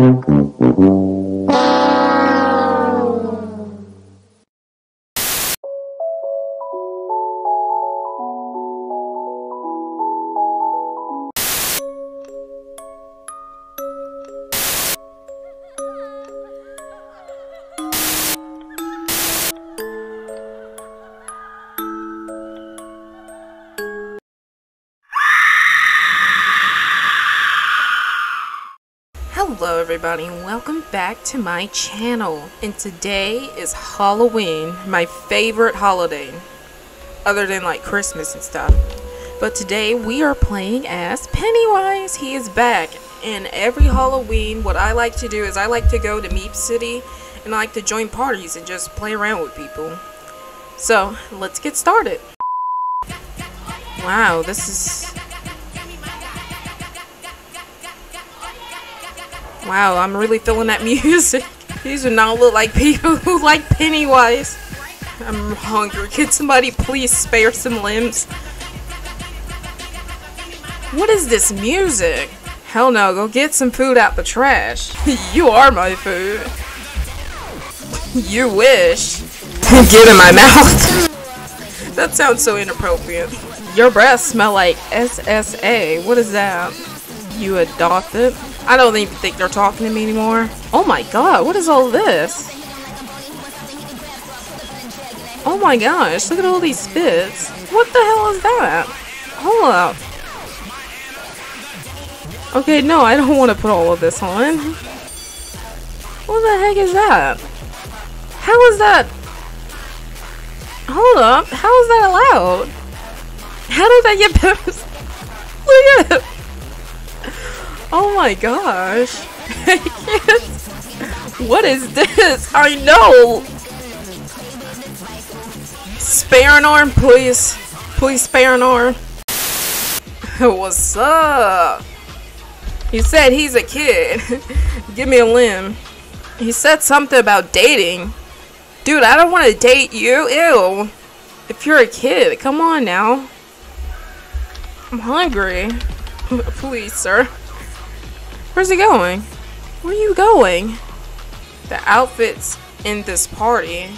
Mm-hmm. Everybody and welcome back to my channel. And today is Halloween, my favorite holiday other than like Christmas and stuff. But today we are playing as Pennywise, he is back and every Halloween what I like to do is I like to go to Meep City and I like to join parties and just play around with people. So let's get started. Wow this is Wow, I'm really feeling that music. These do not look like people who like Pennywise. I'm hungry. Can somebody please spare some limbs? What is this music? Hell no, go get some food out the trash. you are my food. You wish. get in my mouth. that sounds so inappropriate. Your breath smell like SSA. What is that? You adopted? I don't even think they're talking to me anymore. Oh my god, what is all this? Oh my gosh, look at all these spits. What the hell is that? Hold up. Okay, no, I don't want to put all of this on. What the heck is that? How is that? Hold up, how is that allowed? How did that get posted? Look at it! Oh my gosh. what is this? I know! Spare an arm, please. Please spare an arm. What's up? He said he's a kid. Give me a limb. He said something about dating. Dude, I don't want to date you. Ew. If you're a kid, come on now. I'm hungry. Please, sir. Where's he going? Where are you going? The outfits in this party.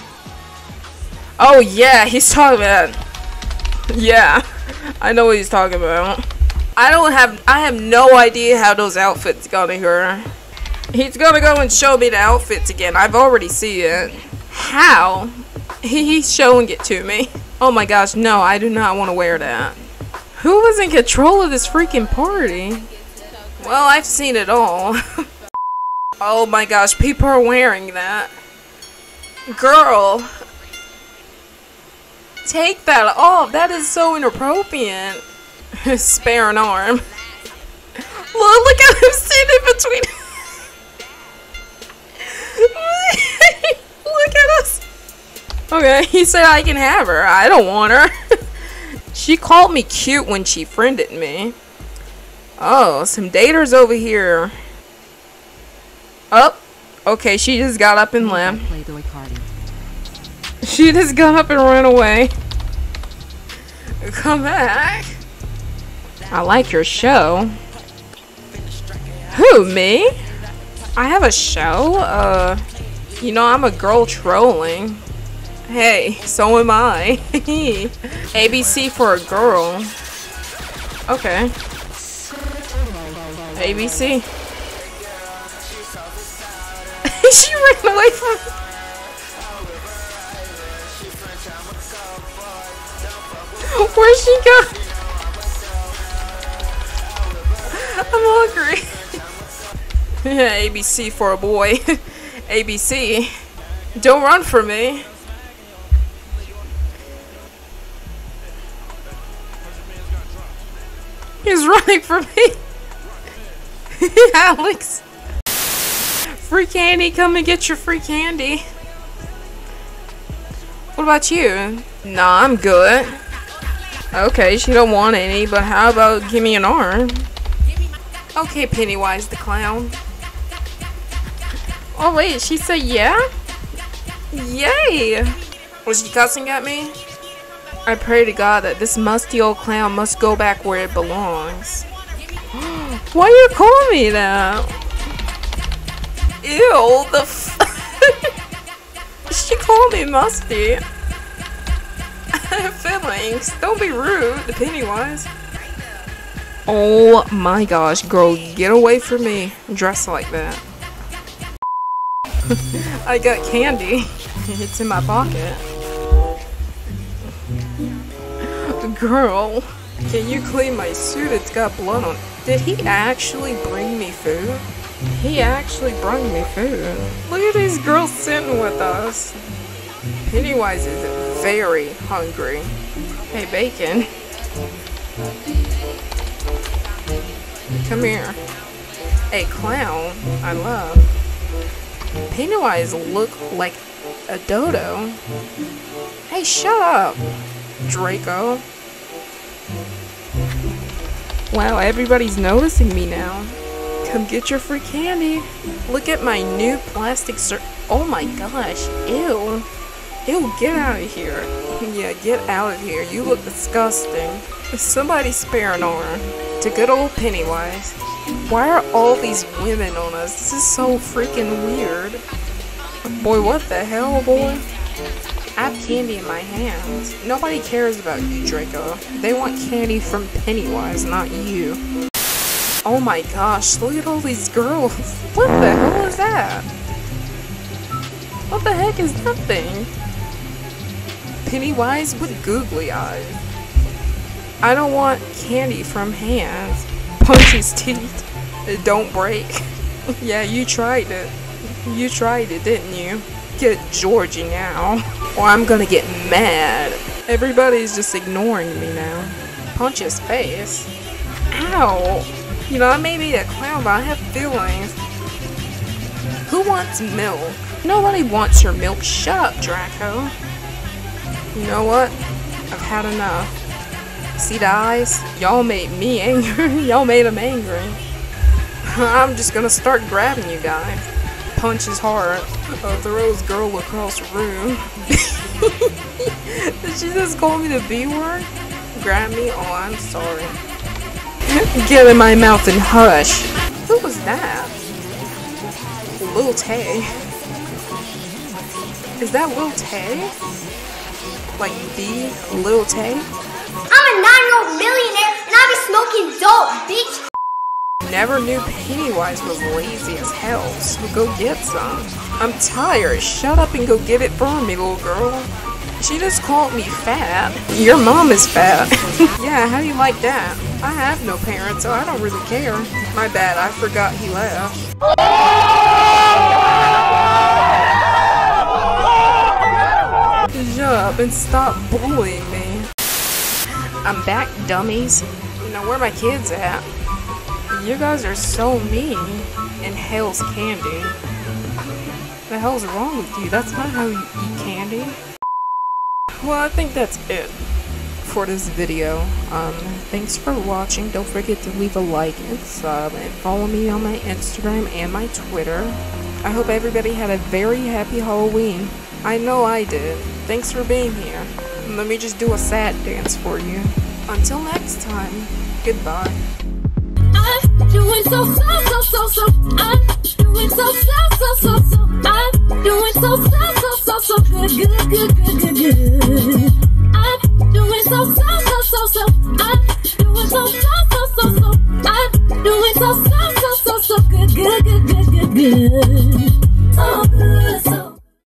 Oh yeah, he's talking about. Yeah, I know what he's talking about. I don't have. I have no idea how those outfits got in here. He's gonna go and show me the outfits again. I've already seen it. How? He's showing it to me. Oh my gosh, no, I do not want to wear that. Who was in control of this freaking party? Well, I've seen it all. oh my gosh, people are wearing that. Girl. Take that off. That is so inappropriate. Spare an arm. Look, look at him sitting between. look at us. Okay, he said I can have her. I don't want her. she called me cute when she friended me. Oh, some daters over here. Up. Oh, okay, she just got up and left. She just got up and ran away. Come back. I like your show. Who, me? I have a show? Uh, you know, I'm a girl trolling. Hey, so am I. ABC for a girl. Okay. ABC. she ran away from Where'd she go? I'm hungry. yeah, ABC for a boy. ABC. Don't run for me. He's running for me. Alex. Free candy, come and get your free candy. What about you? Nah, I'm good. Okay, she don't want any, but how about give me an arm? Okay, Pennywise the clown. Oh wait, she said yeah? Yay! Was she cussing at me? I pray to God that this musty old clown must go back where it belongs. Why you call me that? Ew, the f- She called me musty. Feelings. Don't be rude, Pennywise. Oh my gosh, girl, get away from me. Dress like that. I got candy. It's in my pocket. Girl, can you clean my suit? It's got blood on it. Did he actually bring me food? He actually brought me food. Look at these girls sitting with us. Pennywise is very hungry. Hey, Bacon. Come here. A clown I love. Pennywise look like a dodo. Hey, shut up, Draco. Wow, everybody's noticing me now. Come get your free candy. Look at my new plastic cir- Oh my gosh, ew. Ew, get out of here. Yeah, get out of here. You look disgusting. Somebody spare arm. To good old Pennywise. Why are all these women on us? This is so freaking weird. Boy, what the hell, boy? I have candy in my hands. Nobody cares about you, Draco. They want candy from Pennywise, not you. Oh my gosh, look at all these girls. What the hell is that? What the heck is that thing? Pennywise with googly eyes. I don't want candy from hands. Punch his teeth. It don't break. yeah, you tried it. You tried it, didn't you? Get Georgie now. Or I'm gonna get mad. Everybody's just ignoring me now. Punch his face. Ow! You know, I may be a clown, but I have feelings. Who wants milk? Nobody wants your milk. Shut up, Draco. You know what? I've had enough. See the eyes? Y'all made me angry. Y'all made him angry. I'm just gonna start grabbing you guys. Punch his heart. Uh, throw his girl across the room. Did she just call me the B word? Grab me? Oh, I'm sorry. Get in my mouth and hush. Who was that? Lil Tay. Is that Lil Tay? Like the Lil Tay? I'm a nine-year-old millionaire and I be smoking dope, bitch. Never knew Pennywise was lazy as hell, so go get some. I'm tired. Shut up and go get it for me, little girl. She just called me fat. Your mom is fat. yeah, how do you like that? I have no parents, so I don't really care. My bad, I forgot he left. Shut up and stop bullying me. I'm back, dummies. Now where my kids at? You guys are so mean. And hell's candy. The hell's wrong with you? That's not how you eat candy. Well, I think that's it for this video. Um, thanks for watching. Don't forget to leave a like and sub and follow me on my Instagram and my Twitter. I hope everybody had a very happy Halloween. I know I did. Thanks for being here. Let me just do a sad dance for you. Until next time, goodbye. I'm doing so so so so so. I'm doing so so so so so. I'm doing so so so so so good good good.